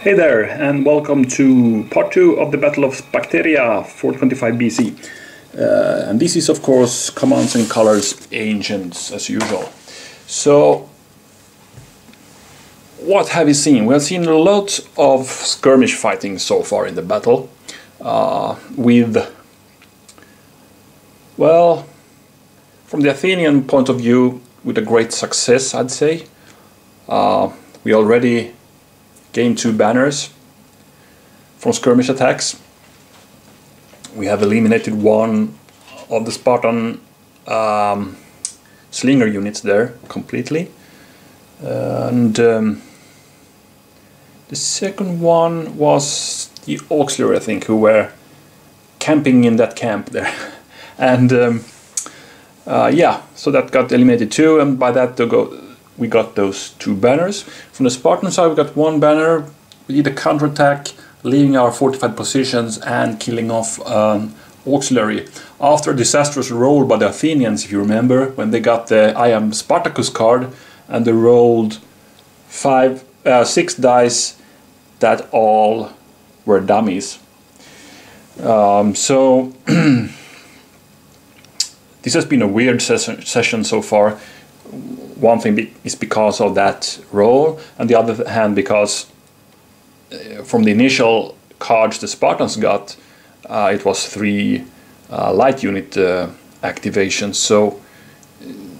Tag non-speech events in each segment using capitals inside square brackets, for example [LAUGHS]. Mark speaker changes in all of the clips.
Speaker 1: Hey there, and welcome to part two of the Battle of Sphacteria 425 BC. Uh, and this is, of course, Commands and Colors Ancients, as usual. So, what have we seen? We have seen a lot of skirmish fighting so far in the battle, uh, with, well, from the Athenian point of view, with a great success, I'd say. Uh, we already gained two banners from skirmish attacks. We have eliminated one of the Spartan um, slinger units there completely. And um, the second one was the auxiliary, I think, who were camping in that camp there. [LAUGHS] and um, uh, yeah, so that got eliminated too, and by that they go, we got those two banners. From the Spartan side, we got one banner. We did a counterattack, leaving our fortified positions and killing off an auxiliary. After a disastrous roll by the Athenians, if you remember, when they got the I am Spartacus card and they rolled five, uh, six dice that all were dummies. Um, so [CLEARS THROAT] this has been a weird ses session so far one thing is because of that roll, and the other hand because uh, from the initial cards the Spartans got, uh, it was three uh, light unit uh, activations, so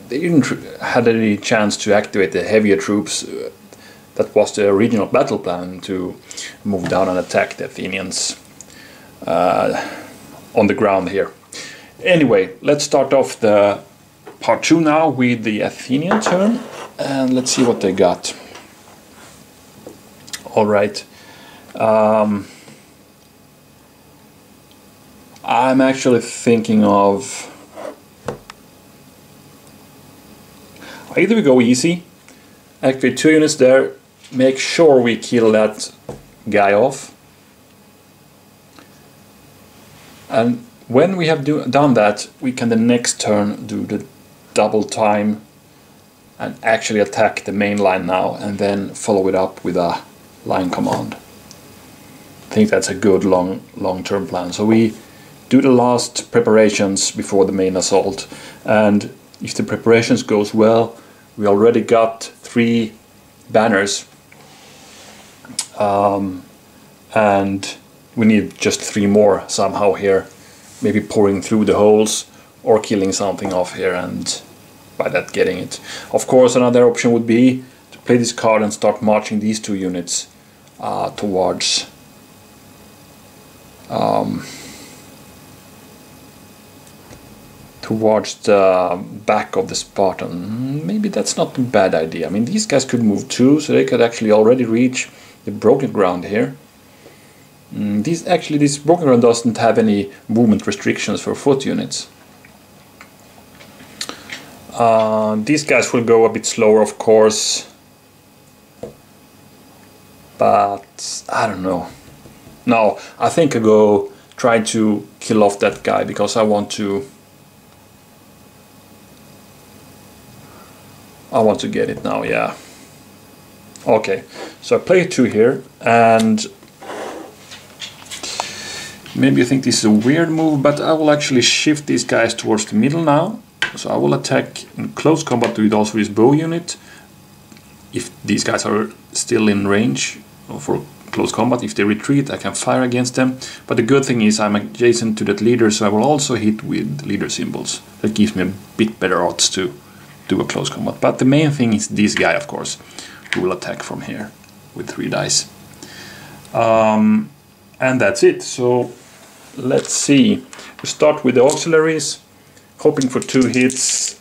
Speaker 1: they didn't had any chance to activate the heavier troops. That was the original battle plan to move down and attack the Athenians on the ground here. Anyway, let's start off the part two now with the Athenian turn and let's see what they got. All right. Um, I'm actually thinking of either we go easy, activate two units there, make sure we kill that guy off, and when we have do, done that, we can the next turn do the double time and actually attack the main line now and then follow it up with a line command. I think that's a good long long-term plan. So we do the last preparations before the main assault and if the preparations goes well we already got three banners um, and we need just three more somehow here maybe pouring through the holes or killing something off here and by that getting it. Of course another option would be to play this card and start marching these two units uh, towards um, towards the back of the Spartan. Maybe that's not a bad idea. I mean these guys could move too so they could actually already reach the broken ground here. Mm, these actually this broken ground doesn't have any movement restrictions for foot units. Uh, these guys will go a bit slower, of course. But I don't know. No, I think I go try to kill off that guy because I want to. I want to get it now, yeah. Okay, so I play two here and maybe you think this is a weird move, but I will actually shift these guys towards the middle now so I will attack in close combat with also his bow unit. If these guys are still in range for close combat, if they retreat I can fire against them. But the good thing is I'm adjacent to that leader so I will also hit with leader symbols. That gives me a bit better odds to do a close combat. But the main thing is this guy of course, who will attack from here with three dice. Um, and that's it. So let's see. We start with the auxiliaries hoping for two hits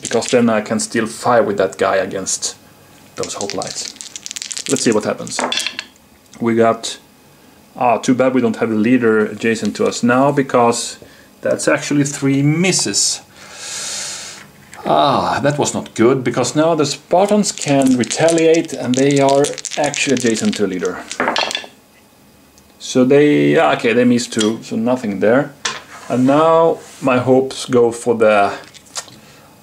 Speaker 1: because then I can still fire with that guy against those hoplites. Let's see what happens. We got... Ah, too bad we don't have the leader adjacent to us now because that's actually three misses. Ah, that was not good because now the Spartans can retaliate and they are actually adjacent to a leader. So they, okay, they missed two, so nothing there. And now my hopes go for the...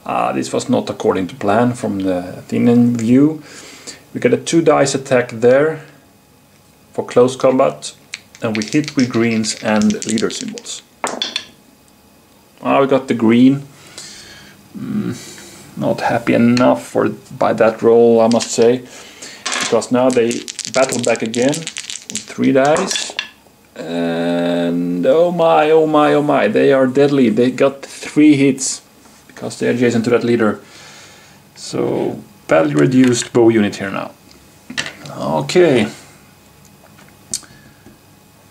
Speaker 1: Uh, this was not according to plan from the Athenian view. We get a two dice attack there. for close combat and we hit with greens and leader symbols. Ah, we got the green. Mm, not happy enough for by that roll, I must say, because now they battle back again with three dice. And oh my, oh my, oh my, they are deadly. They got three hits because they're adjacent to that leader. So, badly reduced bow unit here now. Okay.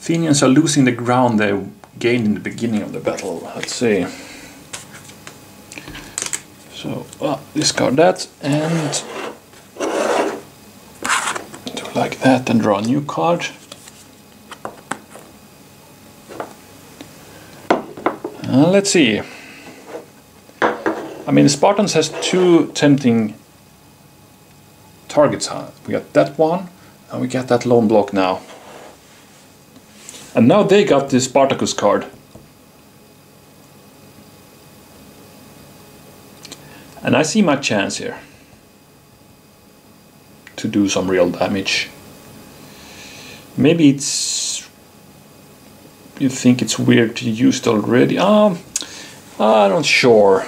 Speaker 1: Athenians are losing the ground they gained in the beginning of the battle. Let's see. So, discard that and do like that and draw a new card. Uh, let's see. I mean, Spartans has two tempting targets. Huh? We got that one, and we got that lone block now. And now they got the Spartacus card. And I see my chance here to do some real damage. Maybe it's you think it's weird to use it already. Um, I'm not sure.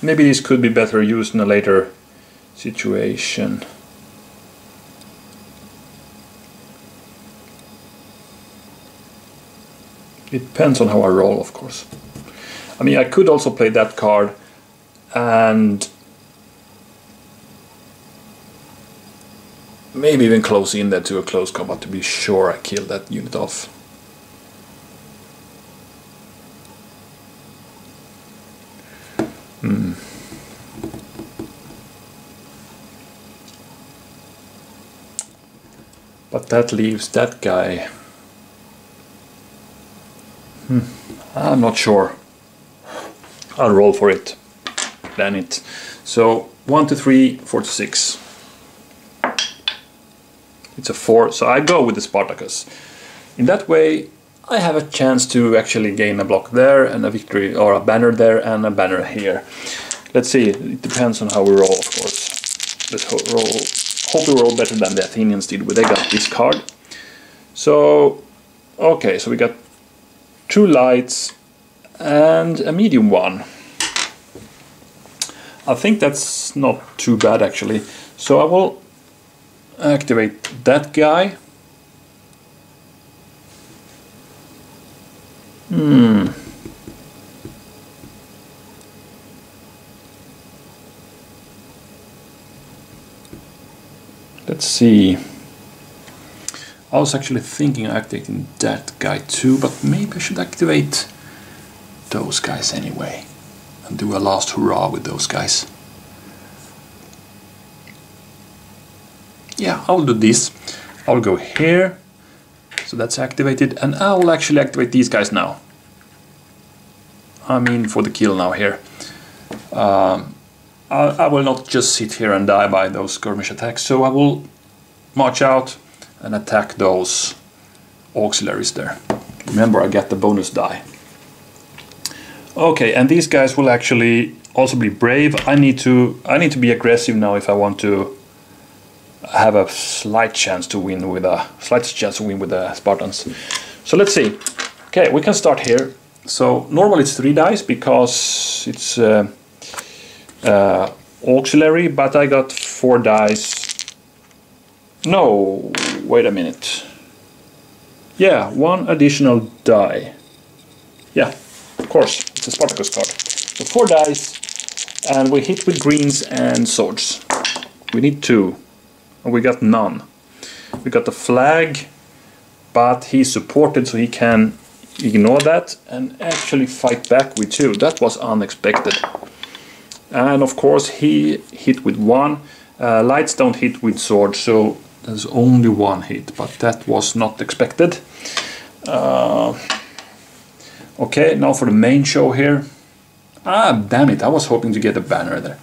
Speaker 1: Maybe this could be better used in a later situation. It depends on how I roll, of course. I mean, I could also play that card and maybe even close in there to a close combat to be sure I kill that unit off. That leaves that guy Hmm. I'm not sure. I'll roll for it. Plan it. So one to three, four to six. It's a four, so I go with the Spartacus. In that way, I have a chance to actually gain a block there and a victory, or a banner there and a banner here. Let's see, it depends on how we roll, of course. Let's roll, roll better than the Athenians did, where they got this card. So, okay, so we got two lights and a medium one. I think that's not too bad actually. So I will activate that guy. Hmm. Let's see. I was actually thinking of activating that guy too, but maybe I should activate those guys anyway and do a last hurrah with those guys. Yeah, I'll do this. I'll go here, so that's activated, and I'll actually activate these guys now. I mean for the kill now here. Um, I, I will not just sit here and die by those skirmish attacks, so I will march out, and attack those auxiliaries there. Remember, I get the bonus die. Okay, and these guys will actually also be brave. I need to I need to be aggressive now if I want to have a slight chance to win with a slight chance to win with the Spartans. So let's see. Okay, we can start here. So normally it's three dice because it's uh, uh, auxiliary, but I got four dice no, wait a minute. Yeah, one additional die. Yeah, of course, it's a Spartacus card. So four dice, and we hit with greens and swords. We need two, and we got none. We got the flag, but he's supported so he can ignore that and actually fight back with two. That was unexpected. And of course he hit with one. Uh, lights don't hit with swords, so there's only one hit, but that was not expected. Uh, okay, now for the main show here. Ah, damn it, I was hoping to get a banner there.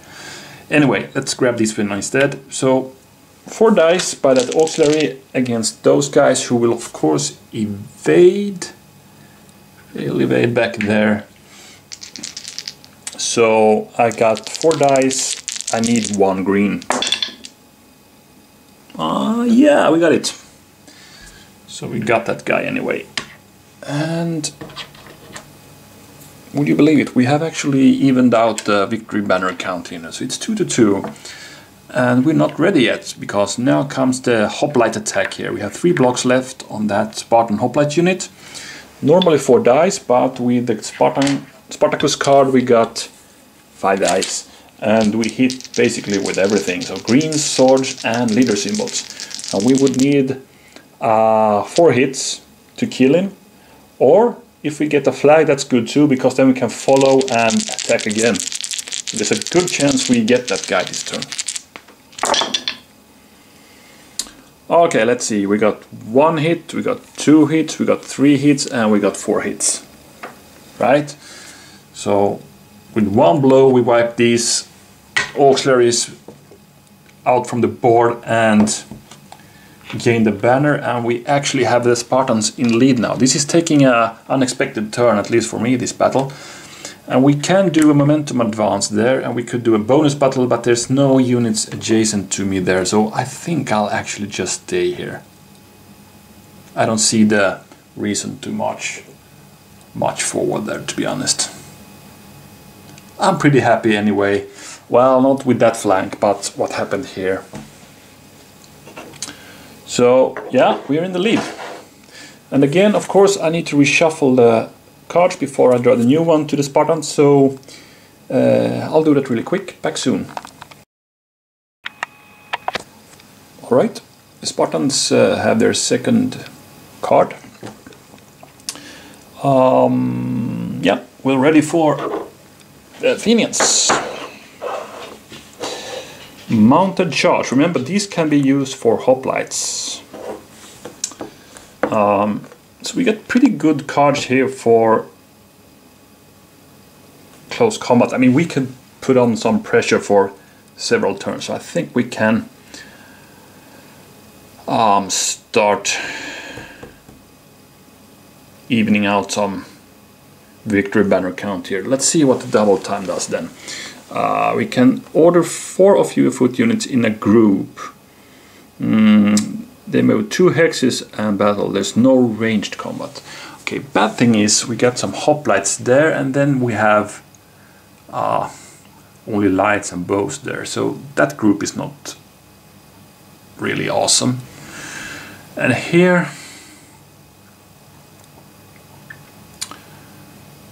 Speaker 1: Anyway, let's grab this one instead. So, four dice by that auxiliary against those guys who will of course evade. They'll evade back there. So I got four dice, I need one green. Uh, yeah, we got it. So we got that guy anyway. And would you believe it? We have actually evened out the victory banner count here. So it's 2 to 2. And we're not ready yet, because now comes the hoplite attack here. We have three blocks left on that Spartan hoplite unit. Normally four dice, but with the Spartan Spartacus card we got five dice. And we hit basically with everything. So greens, swords and leader symbols. And we would need uh, four hits to kill him. Or if we get a flag that's good too, because then we can follow and attack again. There's a good chance we get that guy this turn. Okay, let's see. We got one hit, we got two hits, we got three hits, and we got four hits. Right? So, with one blow, we wipe these auxiliaries out from the board and gain the banner. And we actually have the Spartans in lead now. This is taking an unexpected turn, at least for me, this battle. And we can do a momentum advance there, and we could do a bonus battle, but there's no units adjacent to me there, so I think I'll actually just stay here. I don't see the reason to march much forward there, to be honest. I'm pretty happy anyway. Well, not with that flank, but what happened here. So, yeah, we're in the lead. And again, of course, I need to reshuffle the cards before I draw the new one to the Spartans, so uh, I'll do that really quick. Back soon. Alright, the Spartans uh, have their second card. Um, yeah, we're ready for Athenians. Mounted charge. Remember, these can be used for hoplites. Um, so we get pretty good cards here for close combat. I mean, we can put on some pressure for several turns. So I think we can um, start evening out some victory banner count here. Let's see what the double time does then. Uh, we can order four of your foot units in a group. Mm, they move two hexes and battle. There's no ranged combat. Okay, bad thing is we got some hoplites there and then we have uh, only lights and bows there. So that group is not really awesome. And here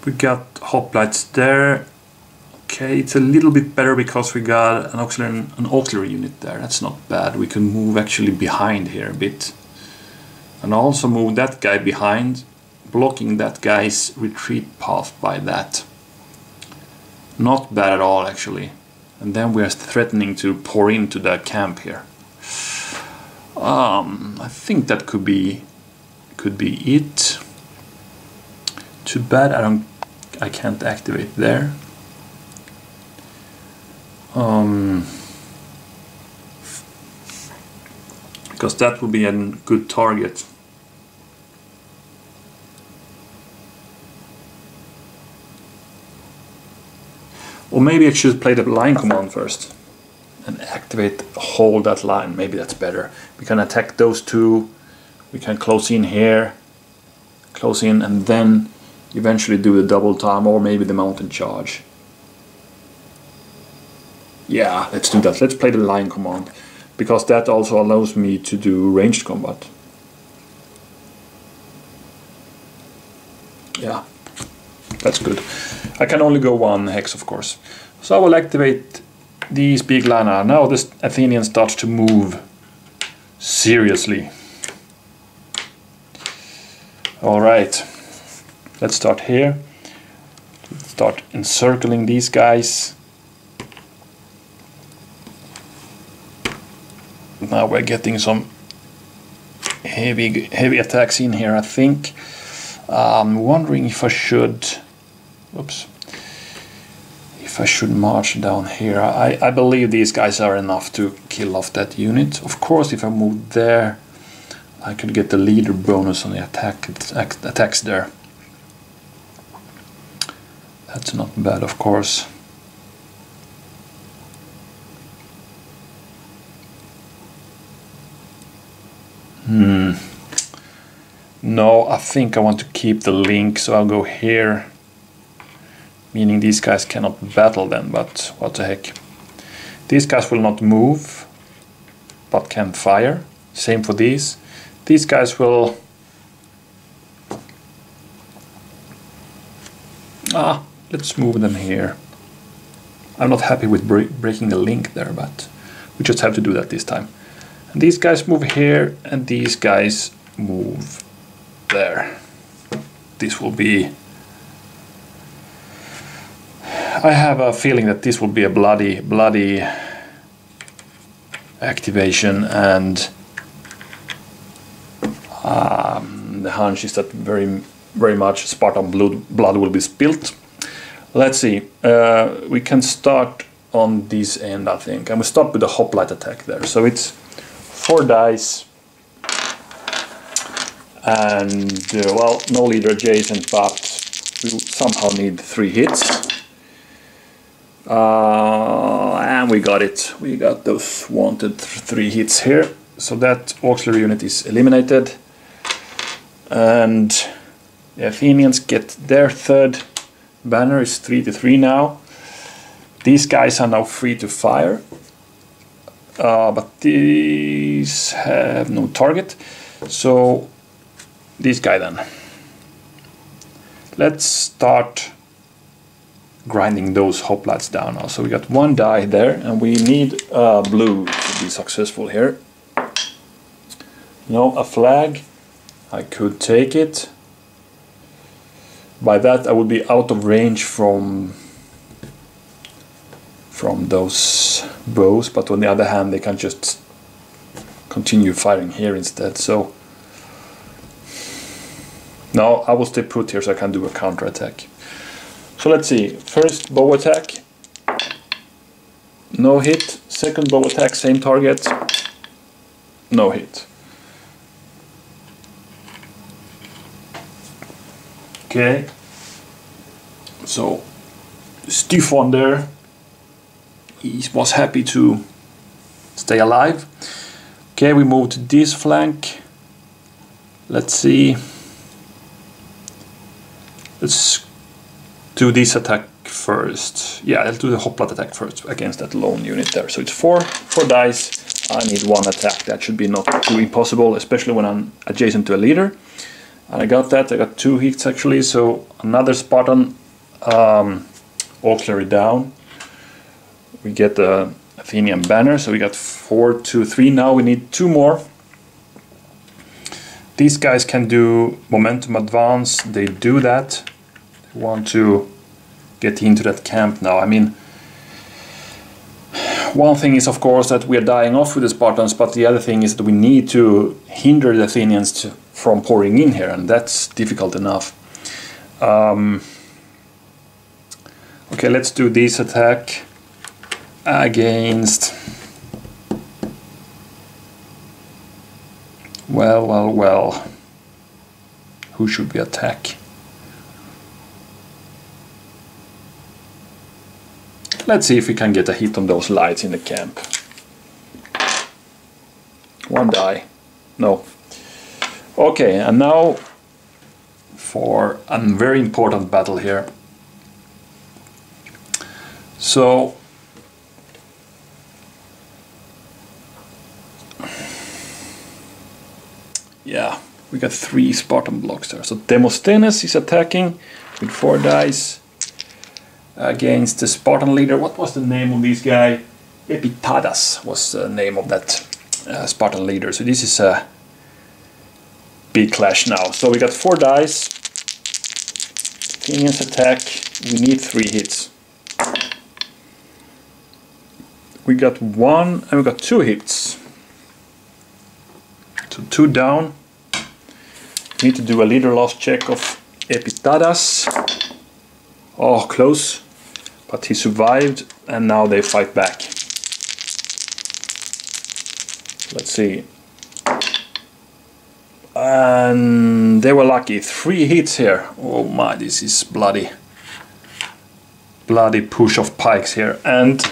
Speaker 1: we got hoplites there Okay, it's a little bit better because we got an auxiliary, an auxiliary unit there. That's not bad. We can move actually behind here a bit. And also move that guy behind, blocking that guy's retreat path by that. Not bad at all actually. And then we are threatening to pour into the camp here. Um, I think that could be could be it. Too bad I don't I can't activate there. Um, because that would be a good target. Or maybe I should play the line command first and activate, hold that line. Maybe that's better. We can attack those two. We can close in here, close in, and then eventually do the double time or maybe the mounted charge. Yeah, let's do that. Let's play the line command because that also allows me to do ranged combat. Yeah, that's good. I can only go one hex, of course. So I will activate these big lana. Now this Athenian starts to move seriously. All right, let's start here. Start encircling these guys. now we're getting some heavy heavy attacks in here I think I'm wondering if I should oops if I should march down here I, I believe these guys are enough to kill off that unit of course if I move there I could get the leader bonus on the attack attacks there that's not bad of course Hmm. No, I think I want to keep the link, so I'll go here. Meaning these guys cannot battle then, but what the heck. These guys will not move, but can fire. Same for these. These guys will... Ah, let's move them here. I'm not happy with breaking the link there, but we just have to do that this time. And these guys move here, and these guys move there. This will be... I have a feeling that this will be a bloody, bloody activation and um, the hunch is that very, very much Spartan blood, blood will be spilt. Let's see, uh, we can start on this end I think, and we start with the hoplite attack there. So it's four dice, and uh, well no leader adjacent but we somehow need three hits. Uh, and we got it. We got those wanted th three hits here. So that auxiliary unit is eliminated. And the Athenians get their third banner is 3 to 3 now these guys are now free to fire uh, but these have no target so this guy then. Let's start grinding those hoplites down now. So we got one die there and we need uh, blue to be successful here. No, a flag. I could take it. By that I would be out of range from from those bows, but on the other hand they can just continue firing here instead. So now I will stay put here so I can do a counter attack. So let's see. First bow attack. No hit. Second bow attack, same target. No hit. Okay. So Stefan there, he was happy to stay alive. Okay, we move to this flank. Let's see. Let's do this attack first. Yeah, I'll do the hoplite attack first against that lone unit there. So it's four, four dice. I need one attack. That should be not too impossible, especially when I'm adjacent to a leader. I got that. I got two hits actually. So another Spartan um, auxiliary down. We get the Athenian banner. So we got four, two, three. Now we need two more. These guys can do momentum advance. They do that They want to get into that camp now. I mean, one thing is of course that we are dying off with the Spartans, but the other thing is that we need to hinder the Athenians to, from pouring in here, and that's difficult enough. Um, okay, let's do this attack against... Well, well, well. Who should we attack? Let's see if we can get a hit on those lights in the camp. One die. No. Okay, and now for a very important battle here. So yeah, we got three Spartan blocks there. So Demosthenes is attacking with four dice against the Spartan leader. What was the name of this guy? Epitadas was the name of that uh, Spartan leader. So this is a big clash now. So we got four dice. Athenians attack. We need three hits. We got one and we got two hits. So two down. We need to do a leader loss check of Epitadas. Oh, close. But he survived and now they fight back. Let's see. And they were lucky. Three hits here. Oh my, this is bloody. Bloody push of pikes here. And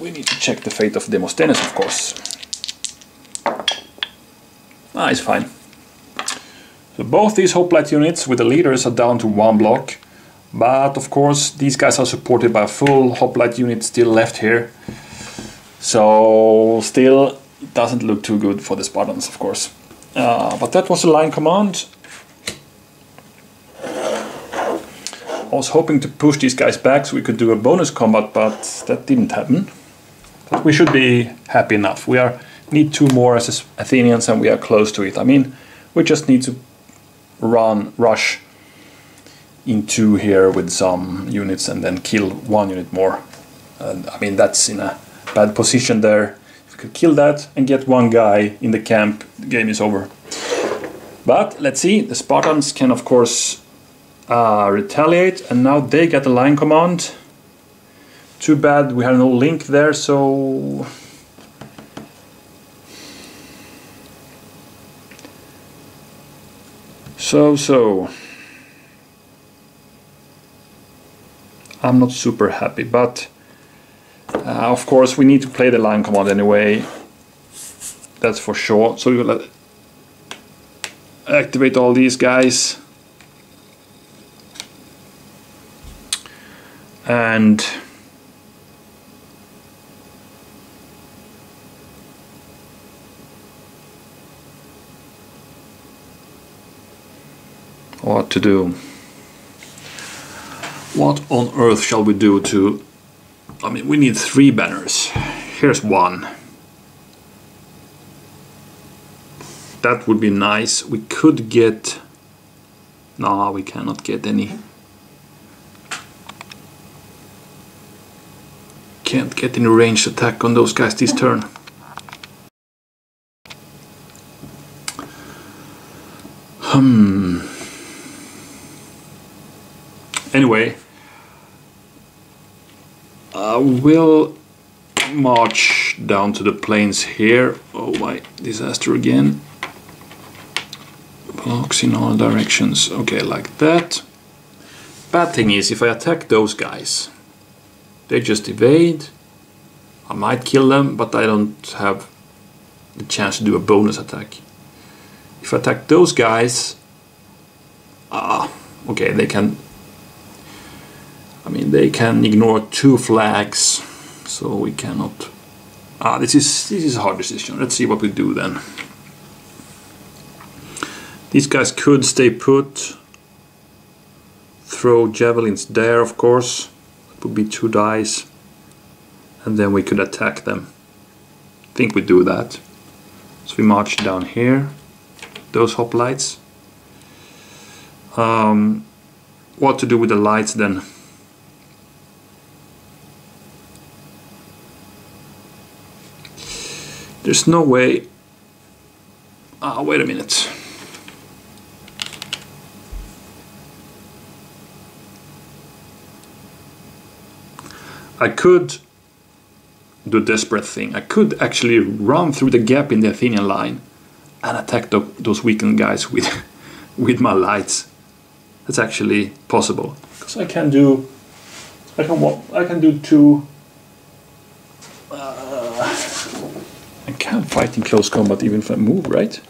Speaker 1: we need to check the fate of Demosthenes, of course. Ah, it's fine. So both these hoplite units with the leaders are down to one block. But of course, these guys are supported by a full hoplite unit still left here. So still doesn't look too good for the Spartans, of course. Uh, but that was the line command. I was hoping to push these guys back so we could do a bonus combat, but that didn't happen. But we should be happy enough. We are need two more as Athenians and we are close to it. I mean, we just need to run, rush into here with some units and then kill one unit more. And I mean, that's in a bad position there. If we could kill that and get one guy in the camp, the game is over. But let's see, the Spartans can of course uh, retaliate and now they get the line command. Too bad we have no link there, so So, so. I'm not super happy, but uh, of course we need to play the line command anyway. That's for sure. So we will activate all these guys. And what to do. What on earth shall we do to... I mean, we need three banners. Here's one. That would be nice. We could get... No, we cannot get any. Can't get any ranged attack on those guys this turn. Hmm anyway, I will march down to the plains here. Oh my, disaster again. Blocks in all directions. Okay, like that. Bad thing is, if I attack those guys, they just evade. I might kill them, but I don't have the chance to do a bonus attack. If I attack those guys, ah, okay, they can I mean, they can ignore two flags, so we cannot... Ah, this is, this is a hard decision. Let's see what we do then. These guys could stay put. Throw javelins there, of course. It would be two dice. And then we could attack them. I think we do that. So we march down here. Those hoplites. Um, what to do with the lights then? There's no way... Ah, wait a minute. I could do a desperate thing. I could actually run through the gap in the Athenian line and attack the, those weakened guys with [LAUGHS] with my lights. That's actually possible because I can do I can I can do two can't fight in close combat even if I move, right?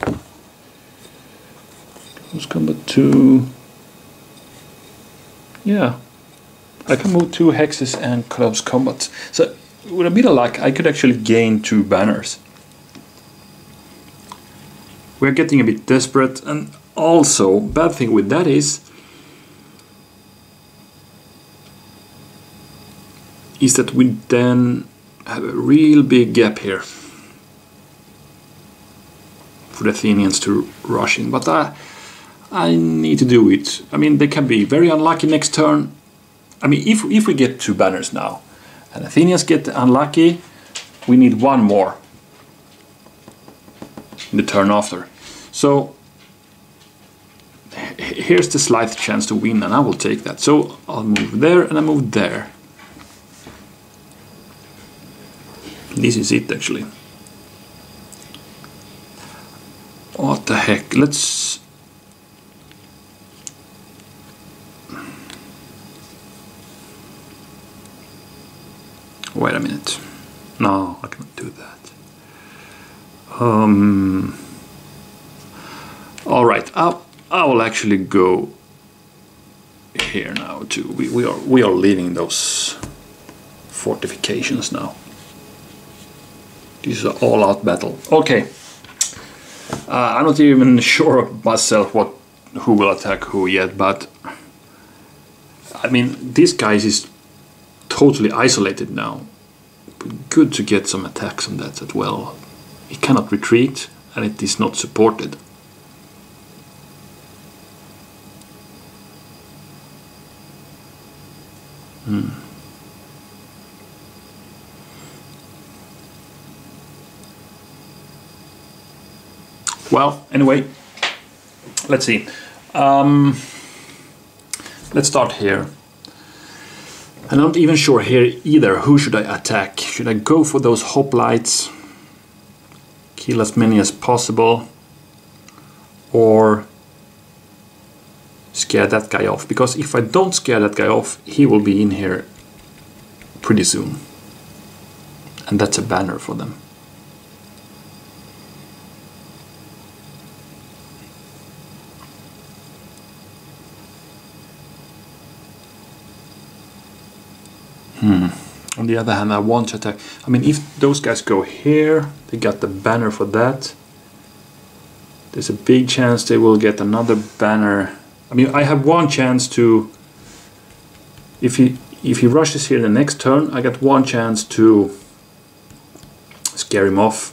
Speaker 1: Close combat 2... Yeah. I can move two hexes and close combat. So with a bit of luck I could actually gain two banners. We're getting a bit desperate and also bad thing with that is is that we then have a real big gap here for the Athenians to rush in. But I, I need to do it. I mean, they can be very unlucky next turn. I mean, if, if we get two banners now, and Athenians get unlucky, we need one more in the turn after. So here's the slight chance to win, and I will take that. So I'll move there, and I move there. This is it, actually. What the heck? Let's... Wait a minute. No, I cannot do that. Um... All right, I, I will actually go here now too. We, we are we are leaving those fortifications now. This is an all-out battle. Okay. Uh, I'm not even [LAUGHS] sure myself what who will attack who yet, but I mean this guy is totally isolated now. Good to get some attacks on that as well. He cannot retreat and it is not supported. Hmm. Well, anyway, let's see. Um, let's start here. I'm not even sure here either. Who should I attack? Should I go for those hoplites? Kill as many as possible? Or scare that guy off? Because if I don't scare that guy off, he will be in here pretty soon. And that's a banner for them. Hmm. On the other hand, I want to attack. I mean, if those guys go here, they got the banner for that. There's a big chance they will get another banner. I mean, I have one chance to. If he if he rushes here the next turn, I got one chance to scare him off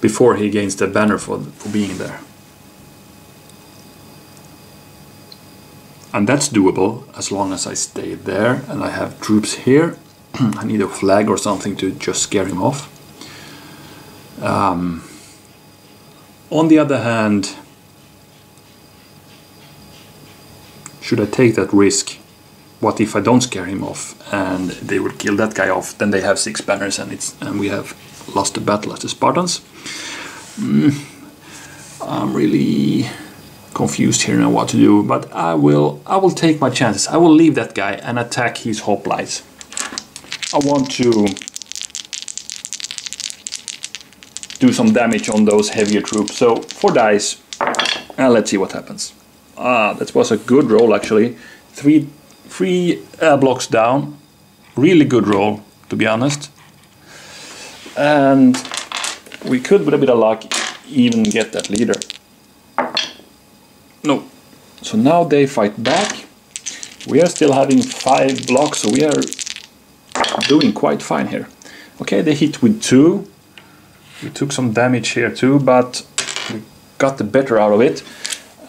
Speaker 1: before he gains the banner for for being there. And that's doable as long as I stay there and I have troops here. [CLEARS THROAT] I need a flag or something to just scare him off. Um, on the other hand, should I take that risk? What if I don't scare him off and they will kill that guy off? Then they have six banners and it's and we have lost the battle as the Spartans. Mm, I'm really confused here now what to do, but I will I will take my chances. I will leave that guy and attack his hoplites. I want to do some damage on those heavier troops. So four dice, and let's see what happens. Ah, that was a good roll actually. Three three uh, blocks down. Really good roll, to be honest. And we could, with a bit of luck, even get that leader. No. So now they fight back. We are still having five blocks, so we are doing quite fine here. Okay, they hit with two. We took some damage here too, but we got the better out of it.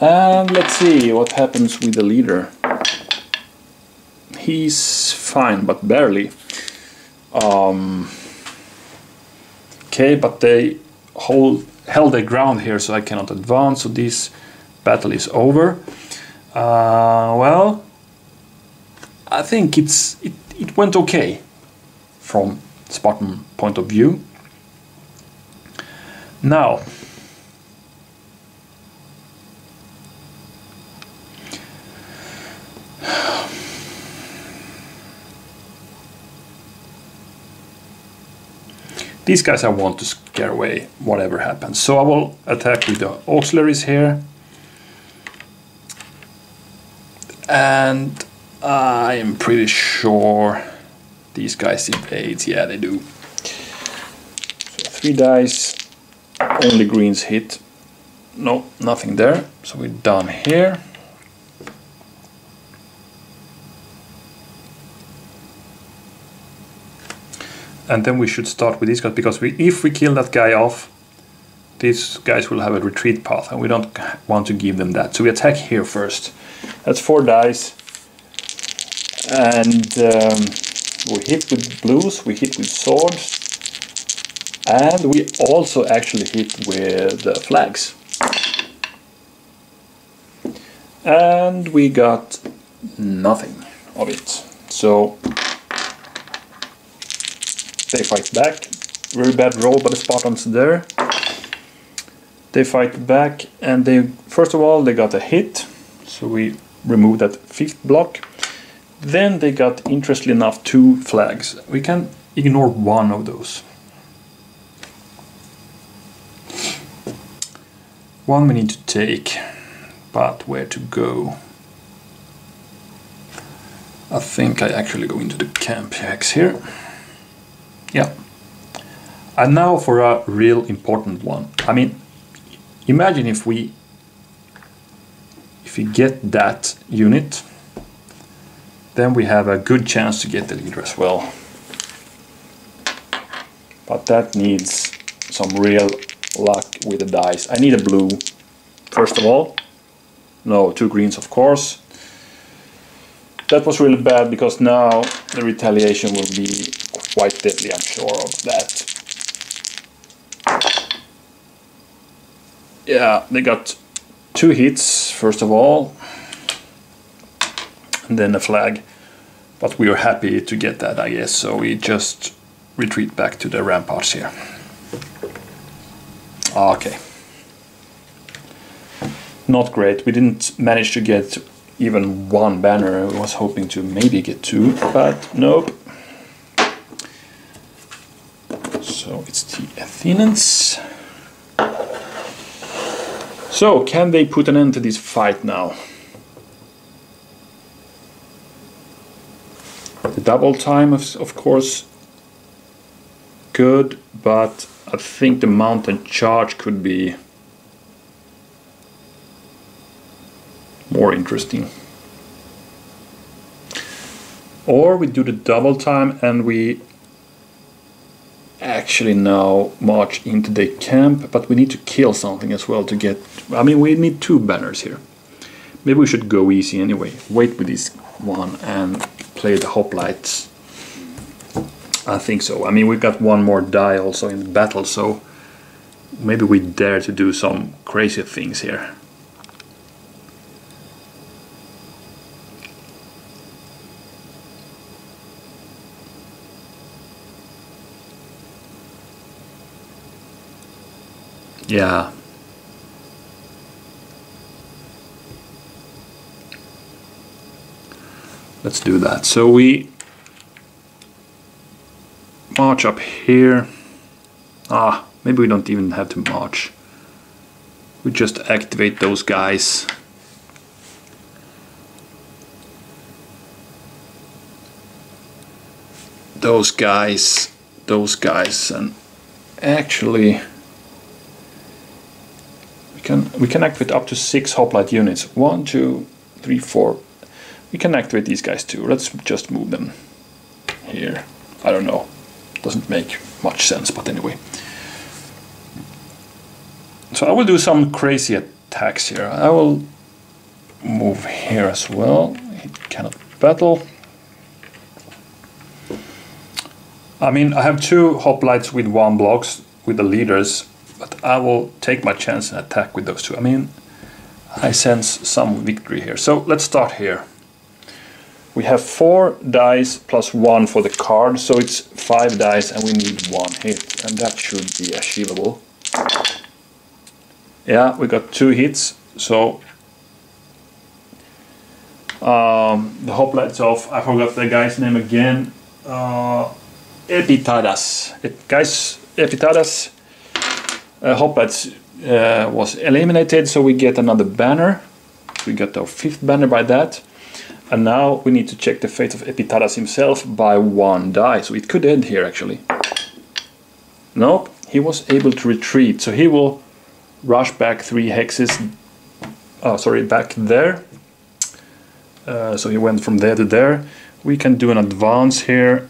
Speaker 1: And let's see what happens with the leader. He's fine, but barely. Um, okay, but they hold held their ground here, so I cannot advance. So these battle is over. Uh, well, I think it's it, it went okay from Spartan point of view. Now, these guys I want to scare away whatever happens. So I will attack with the auxiliaries here. And I am pretty sure these guys invade. Yeah, they do. So three dice, only greens hit. No, nothing there. So we're done here. And then we should start with these guys because we, if we kill that guy off, these guys will have a retreat path and we don't want to give them that. So we attack here first. That's four dice. And um, we hit with blues, we hit with swords, and we also actually hit with uh, flags. And we got nothing of it. So they fight back. Very bad roll by the Spartans there. They fight back and they first of all they got a hit. So we remove that fifth block. Then they got, interestingly enough, two flags. We can ignore one of those. One we need to take, but where to go? I think I actually go into the camp hex here. Yeah. And now for a real important one. I mean, imagine if we if we get that unit, then we have a good chance to get the leader as well. But that needs some real luck with the dice. I need a blue, first of all. No, two greens of course. That was really bad because now the retaliation will be quite deadly, I'm sure of that. Yeah, they got two hits, first of all, and then a flag. But we are happy to get that, I guess, so we just retreat back to the ramparts here. Ah, okay. Not great. We didn't manage to get even one banner. I was hoping to maybe get two, but nope. So it's the Athenians. So, can they put an end to this fight now? The double time, of, of course, good, but I think the mounted charge could be more interesting. Or we do the double time and we actually now march into the camp, but we need to kill something as well to get... I mean, we need two banners here. Maybe we should go easy anyway. Wait with this one and play the hoplites. I think so. I mean, we got one more die also in the battle, so maybe we dare to do some crazy things here. Yeah. Let's do that. So we march up here. Ah, maybe we don't even have to march. We just activate those guys. Those guys, those guys, and actually can we connect with up to six hoplite units. One, two, three, four. We connect with these guys too. Let's just move them here. I don't know. Doesn't make much sense, but anyway. So I will do some crazy attacks here. I will move here as well. He cannot battle. I mean, I have two hoplites with one blocks with the leaders but I will take my chance and attack with those two. I mean, I sense some victory here. So let's start here. We have four dice plus one for the card, so it's five dice and we need one hit, and that should be achievable. Yeah, we got two hits, so um, the hoplites off. I forgot the guy's name again. Uh, Epitadas. guys, Epitadas uh, Hoplite uh, was eliminated, so we get another banner. We got our fifth banner by that. And now we need to check the fate of Epitadas himself by one die. So it could end here actually. Nope, he was able to retreat. So he will rush back three hexes. Oh, sorry, back there. Uh, so he went from there to there. We can do an advance here.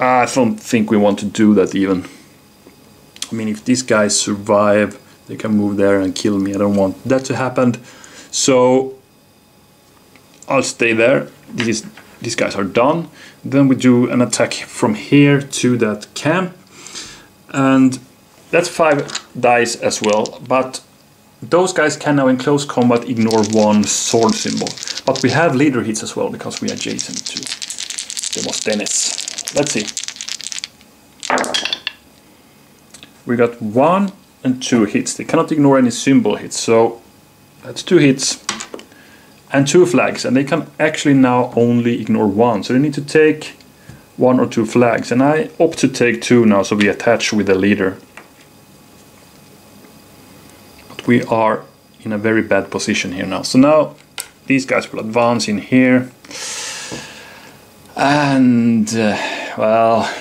Speaker 1: I don't think we want to do that even. I mean, if these guys survive, they can move there and kill me. I don't want that to happen. So I'll stay there. These, these guys are done. Then we do an attack from here to that camp. And that's five dice as well. But those guys can now in close combat ignore one sword symbol. But we have leader hits as well because we are adjacent to Demosthenes. Let's see we got one and two hits. They cannot ignore any symbol hits, so that's two hits and two flags, and they can actually now only ignore one. So they need to take one or two flags, and I opt to take two now, so we attach with the leader. But we are in a very bad position here now. So now these guys will advance in here. And, uh, well,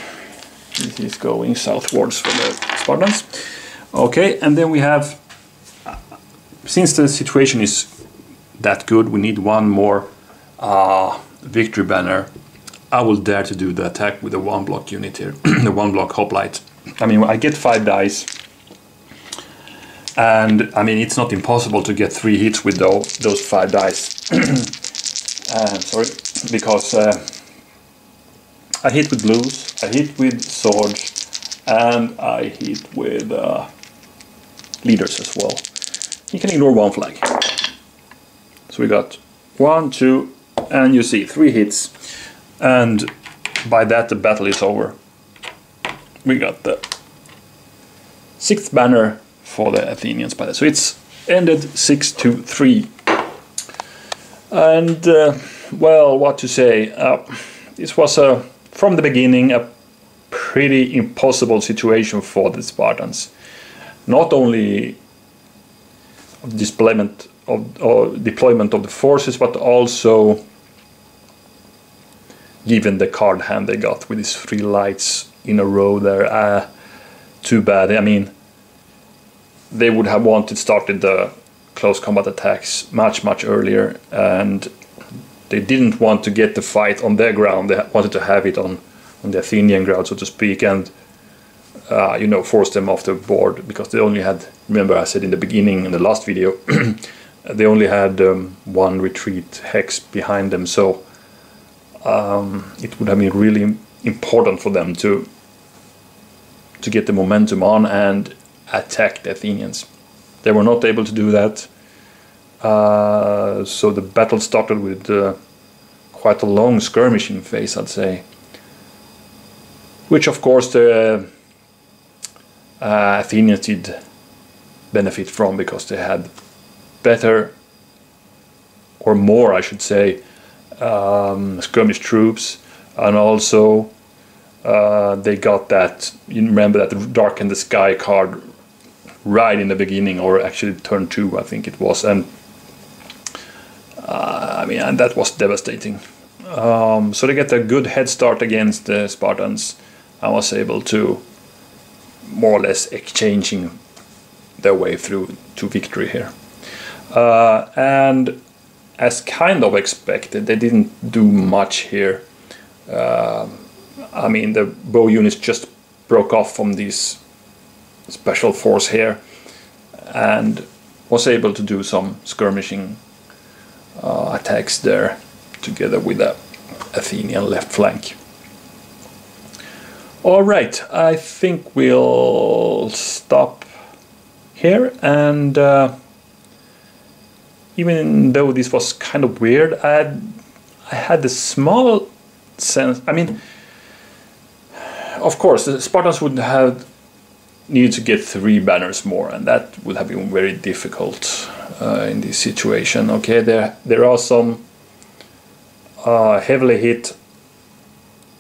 Speaker 1: this is going southwards for the Spartans. Okay, and then we have, since the situation is that good, we need one more uh, victory banner. I will dare to do the attack with the one block unit here, [CLEARS THROAT] the one block hoplite. I mean, I get five dice, and I mean, it's not impossible to get three hits with those, those five dice. [CLEARS THROAT] uh, sorry, because uh, I hit with blues, I hit with swords, and I hit with uh, leaders as well. You can ignore one flag. So we got one, two, and you see three hits. And by that the battle is over. We got the sixth banner for the Athenians by that. So it's ended 6 to 3. And uh, well, what to say? Uh, this was a from the beginning a pretty impossible situation for the Spartans. Not only deployment of deployment of the forces, but also given the card hand they got with these three lights in a row there. Uh, too bad. I mean, they would have wanted started the close combat attacks much much earlier, and they didn't want to get the fight on their ground. They wanted to have it on on the Athenian ground, so to speak, and uh, you know force them off the board because they only had. Remember, I said in the beginning in the last video, [CLEARS THROAT] they only had um, one retreat hex behind them, so um, it would have been really important for them to to get the momentum on and attack the Athenians. They were not able to do that, uh, so the battle started with uh, quite a long skirmishing phase, I'd say. Which, of course, the uh, Athenians did benefit from because they had better, or more, I should say, um, skirmish troops, and also uh, they got that. You remember that Darken the Sky card right in the beginning, or actually turn two, I think it was, and uh, I mean, and that was devastating. Um, so they get a good head start against the Spartans. I was able to more or less exchanging their way through to victory here. Uh, and as kind of expected, they didn't do much here. Uh, I mean, the bow units just broke off from this special force here and was able to do some skirmishing uh, attacks there together with the Athenian left flank. Alright, I think we'll stop here and uh, even though this was kind of weird, I had, I had a small sense. I mean, of course, the Spartans would have needed to get three banners more, and that would have been very difficult uh, in this situation. Okay, there there are some uh, heavily hit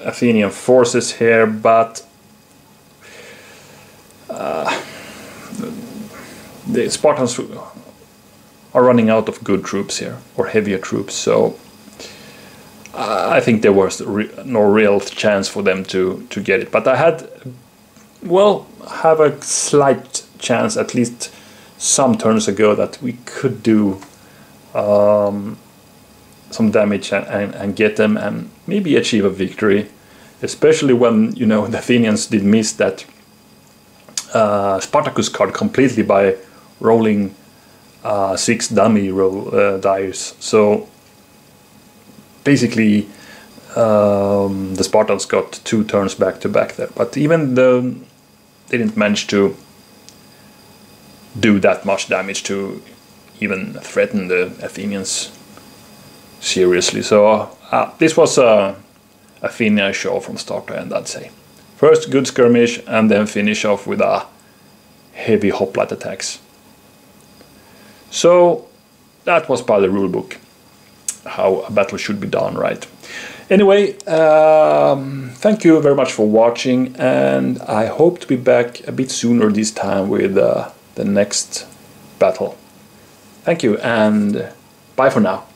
Speaker 1: Athenian forces here, but uh, the Spartans are running out of good troops here, or heavier troops, so I think there was no real chance for them to, to get it. But I had, well, have a slight chance, at least some turns ago, that we could do um, some damage and, and, and, get them and maybe achieve a victory. Especially when, you know, the Athenians did miss that uh, Spartacus card completely by rolling uh, six dummy roll uh, dice. So basically, um, the Spartans got two turns back to back there. But even though they didn't manage to do that much damage to even threaten the Athenians seriously. So uh, this was a a Athenian show from start to end, I'd say. First good skirmish and then finish off with a heavy hoplite attacks. So that was by the rulebook, how a battle should be done, right? Anyway, um, thank you very much for watching, and I hope to be back a bit sooner this time with uh, the next battle. Thank you and bye for now.